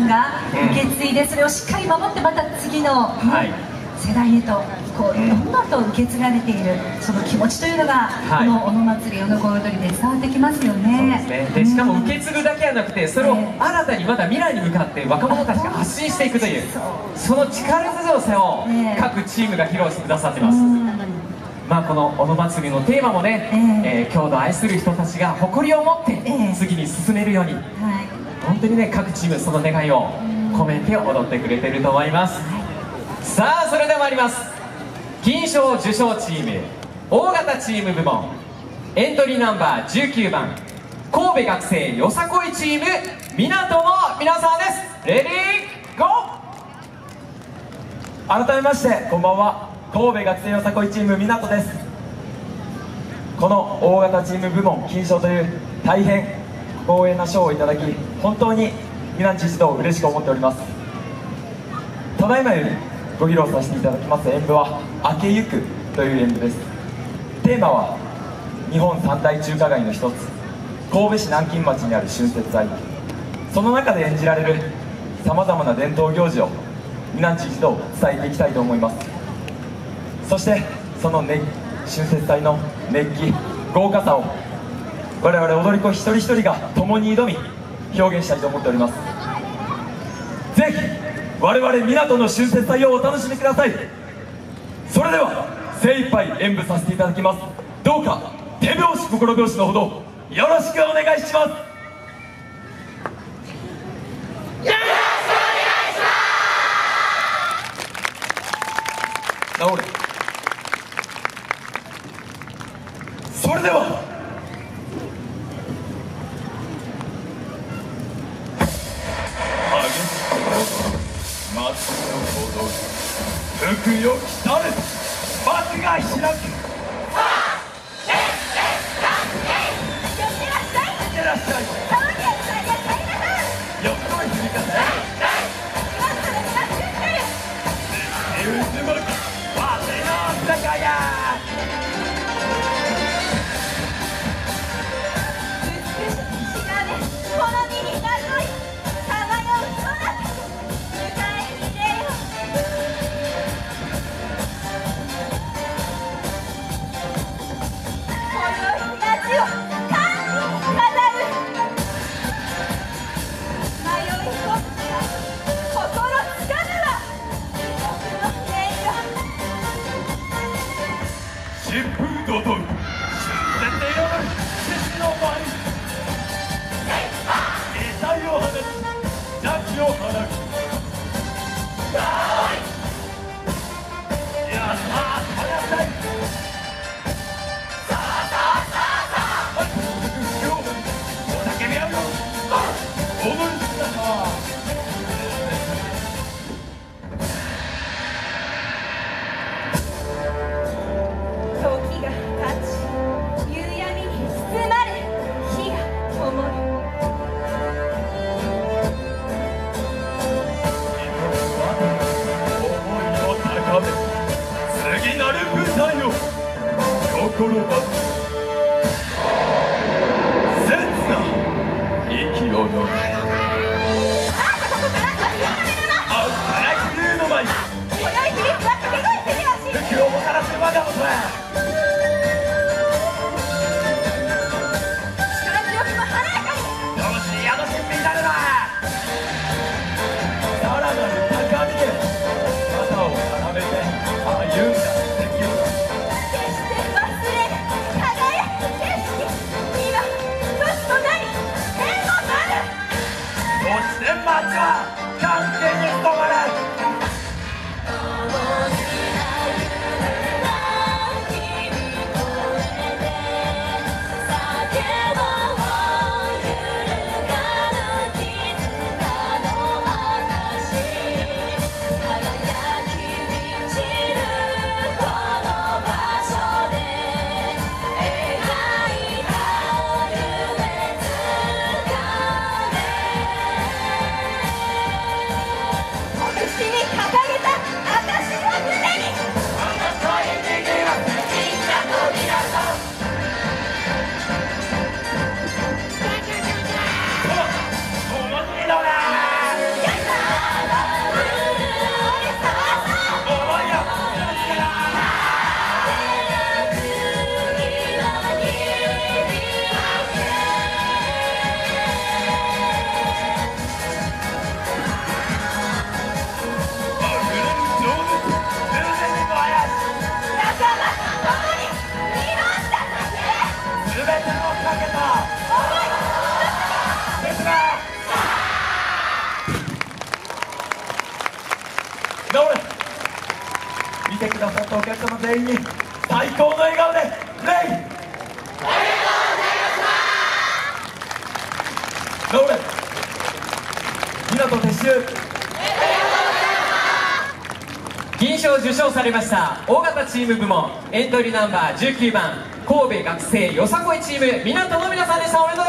が受け継いでそれをしっかり守ってまた次の、はい、世代へとこうどんどんと受け継がれているその気持ちというのが、はい、この小野祭り小野小踊りで伝わってきますよね。で、ね。で、しかも受け継ぐだけじゃなくてそれを新たにまた未来に向かって若者たちが発信していくというその力強さを各チームが披露してくださってます、まあ、この小野祭りのテーマもね、えー、えー、郷土を愛する人たちが誇りを持って次に進めるように、えー、はい、本当にね各チームその願いを込めて踊ってくれてると思います、さあそれでは参ります。金賞受賞チーム大型チーム部門エントリーナンバー19番神戸学生よさこいチーム港の皆さんです。レディーゴー！改めましてこんばんは。神戸学生よさこいチーム港です。この大型チーム部門金賞という大変光栄な賞をいただき本当に皆知事と嬉しく思っております。ただいまよりご披露させていただきます演舞は「明けゆく」という演舞です。テーマは日本三大中華街の一つ神戸市南京町にある春節祭。その中で演じられるさまざまな伝統行事を皆知事と伝えていきたいと思います。そしてその、ね、春節祭の熱気豪華さを我々踊り子一人一人が共に挑み表現したいと思っております。ぜひ我々港の春節祭をお楽しみください。それでは精一杯演舞させていただきます。どうか手拍子心拍子のほどよろしくお願いします。よろしくお願いします。それでは福よきなれ罰が開くさあいってらっしゃいよっこい振り方 go, go. Yeah. 見てくださったお客様全員に最高の笑顔でレイ。ローレ港撤収銀賞受賞されました大型チーム部門エントリーナンバー19番神戸学生よさこいチーム港の皆さんでしたおめでとうございます